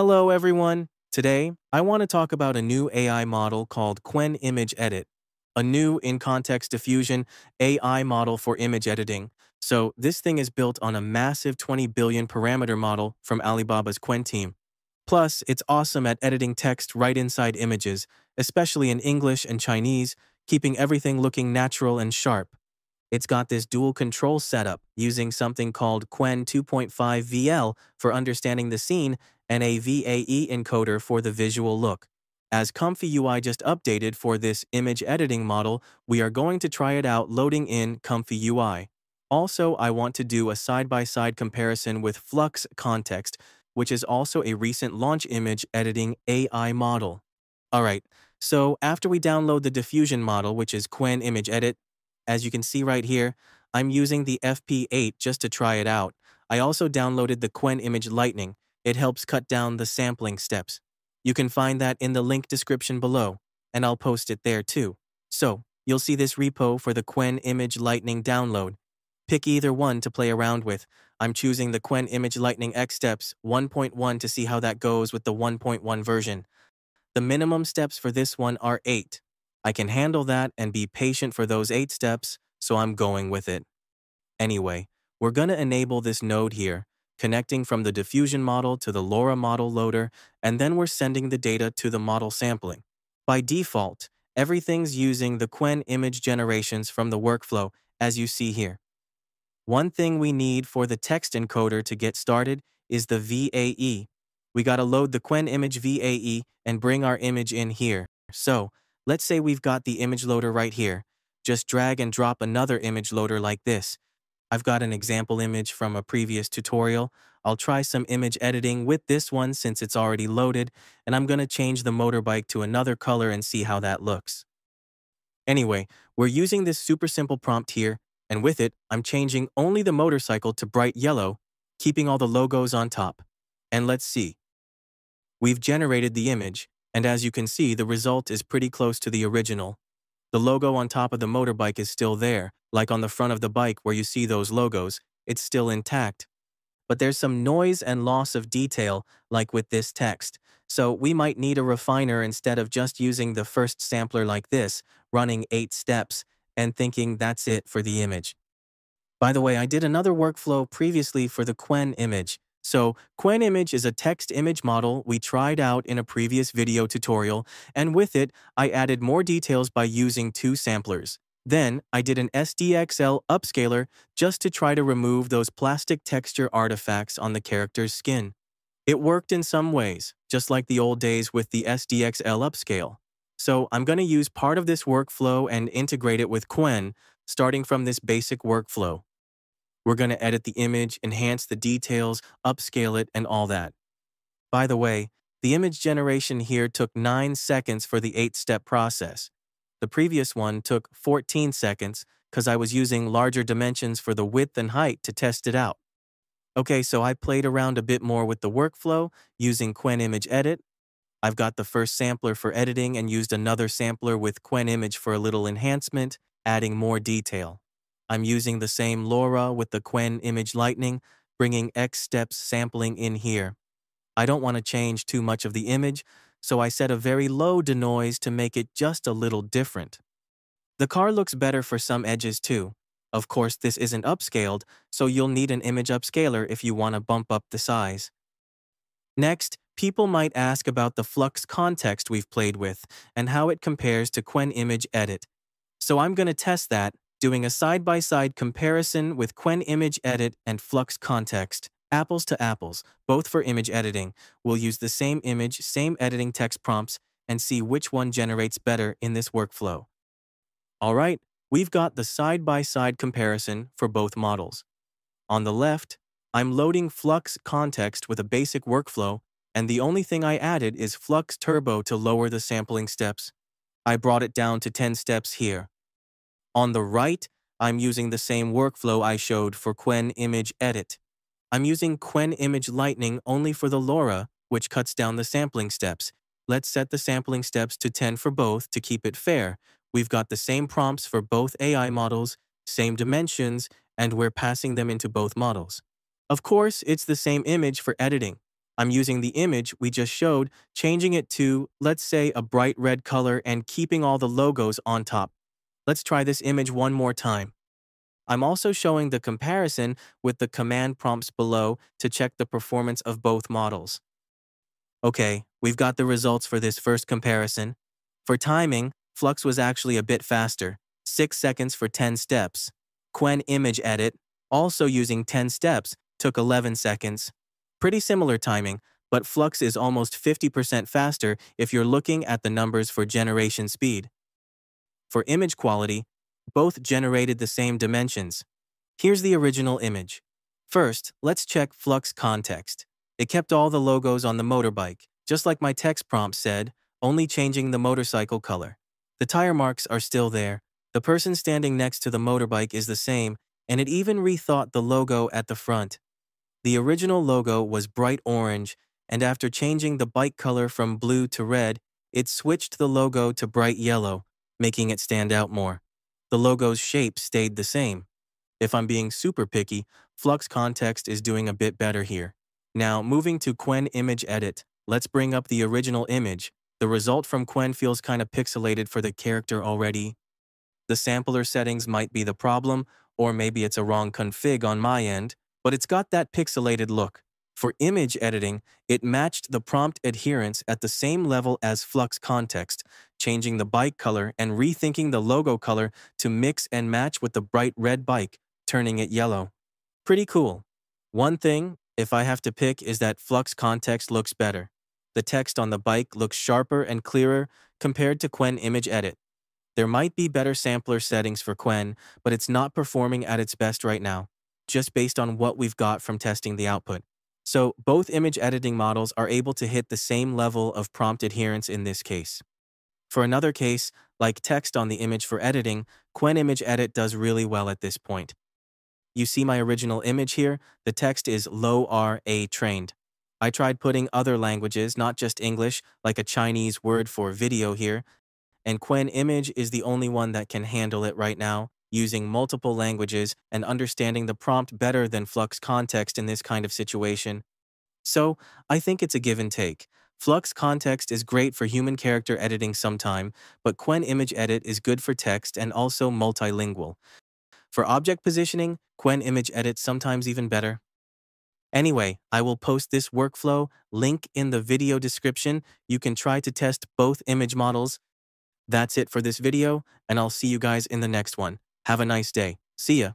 Hello everyone! Today, I want to talk about a new AI model called Qwen Image Edit, a new in-context diffusion AI model for image editing. So this thing is built on a massive 20 billion parameter model from Alibaba's Qwen team. Plus, it's awesome at editing text right inside images, especially in English and Chinese, keeping everything looking natural and sharp. It's got this dual control setup using something called Qwen 2.5 VL for understanding the scene and a VAE encoder for the visual look. As Comfy UI just updated for this image editing model, we are going to try it out loading in Comfy UI. Also, I want to do a side-by-side -side comparison with Flux Kontext, which is also a recent launch image editing AI model. Alright, so after we download the diffusion model, which is Qwen Image Edit, as you can see right here, I'm using the FP8 just to try it out. I also downloaded the Qwen Image Lightning. It helps cut down the sampling steps. You can find that in the link description below, and I'll post it there too. So, you'll see this repo for the Qwen Image Lightning download. Pick either one to play around with. I'm choosing the Qwen Image Lightning X Steps 1.1 to see how that goes with the 1.1 version. The minimum steps for this one are 8. I can handle that and be patient for those 8 steps, so I'm going with it. Anyway, we're going to enable this node here, connecting from the diffusion model to the LoRa model loader, and then we're sending the data to the model sampling. By default, everything's using the Qwen image generations from the workflow, as you see here. One thing we need for the text encoder to get started is the VAE. We gotta load the Qwen image VAE and bring our image in here. So, let's say we've got the image loader right here. Just drag and drop another image loader like this, I've got an example image from a previous tutorial. I'll try some image editing with this one since it's already loaded, and I'm going to change the motorbike to another color and see how that looks. Anyway, we're using this super simple prompt here, and with it, I'm changing only the motorcycle to bright yellow, keeping all the logos on top. And let's see. We've generated the image, and as you can see, the result is pretty close to the original. The logo on top of the motorbike is still there, like on the front of the bike where you see those logos, it's still intact. But there's some noise and loss of detail, like with this text, so we might need a refiner instead of just using the first sampler like this, running eight steps, and thinking that's it for the image. By the way, I did another workflow previously for the Qwen image. So Qwen image is a text image model we tried out in a previous video tutorial, and with it, I added more details by using two samplers. Then, I did an SDXL upscaler just to try to remove those plastic texture artifacts on the character's skin. It worked in some ways, just like the old days with the SDXL upscale. So I'm going to use part of this workflow and integrate it with Qwen, starting from this basic workflow. We're going to edit the image, enhance the details, upscale it, and all that. By the way, the image generation here took 9 seconds for the 8-step process. The previous one took 14 seconds because I was using larger dimensions for the width and height to test it out. Okay, so I played around a bit more with the workflow using Qwen Image Edit. I've got the first sampler for editing and used another sampler with Qwen Image for a little enhancement, adding more detail. I'm using the same LoRa with the Qwen Image Lightning, bringing X steps sampling in here. I don't want to change too much of the image, so I set a very low denoise to make it just a little different. The car looks better for some edges too. Of course, this isn't upscaled, so you'll need an image upscaler if you want to bump up the size. Next, people might ask about the flux kontext we've played with and how it compares to Qwen Image Edit. So I'm going to test that, doing a side-by-side -side comparison with Qwen Image Edit and Flux Kontext. Apples to apples, both for image editing. We'll use the same image, same editing text prompts, and see which one generates better in this workflow. All right, we've got the side-by-side -side comparison for both models. On the left, I'm loading Flux Kontext with a basic workflow, and the only thing I added is Flux Turbo to lower the sampling steps. I brought it down to 10 steps here. On the right, I'm using the same workflow I showed for Qwen Image Edit. I'm using Qwen Image Lightning only for the LoRa, which cuts down the sampling steps. Let's set the sampling steps to 10 for both to keep it fair. We've got the same prompts for both AI models, same dimensions, and we're passing them into both models. Of course, it's the same image for editing. I'm using the image we just showed, changing it to, let's say, a bright red color and keeping all the logos on top. Let's try this image one more time. I'm also showing the comparison with the command prompts below to check the performance of both models. Okay, we've got the results for this first comparison. For timing, Flux was actually a bit faster, 6 seconds for 10 steps. Qwen Image Edit, also using 10 steps, took 11 seconds. Pretty similar timing, but Flux is almost 50% faster if you're looking at the numbers for generation speed. For image quality, both generated the same dimensions. Here's the original image. First, let's check Flux Kontext. It kept all the logos on the motorbike, just like my text prompt said, only changing the motorcycle color. The tire marks are still there. The person standing next to the motorbike is the same, and it even rethought the logo at the front. The original logo was bright orange, and after changing the bike color from blue to red, it switched the logo to bright yellow, making it stand out more. The logo's shape stayed the same. If I'm being super picky, Flux Kontext is doing a bit better here. Now, moving to Qwen Image Edit, let's bring up the original image. The result from Qwen feels kinda pixelated for the character already. The sampler settings might be the problem, or maybe it's a wrong config on my end, but it's got that pixelated look. For image editing, it matched the prompt adherence at the same level as Flux Kontext, changing the bike color and rethinking the logo color to mix and match with the bright red bike, turning it yellow. Pretty cool. One thing, if I have to pick, is that Flux Kontext looks better. The text on the bike looks sharper and clearer compared to Qwen Image Edit. There might be better sampler settings for Qwen, but it's not performing at its best right now just based on what we've got from testing the output. So both image editing models are able to hit the same level of prompt adherence in this case. For another case, like text on the image for editing, Qwen Image Edit does really well at this point. You see my original image here? The text is LoRA trained. I tried putting other languages, not just English, like a Chinese word for video here, and Qwen Image is the only one that can handle it right now using multiple languages and understanding the prompt better than Flux Kontext in this kind of situation. So, I think it's a give and take. Flux Kontext is great for human character editing sometime, but Qwen Image Edit is good for text and also multilingual. For object positioning, Qwen Image Edit sometimes even better. Anyway, I will post this workflow link in the video description. You can try to test both image models. That's it for this video, and I'll see you guys in the next one. Have a nice day. See ya.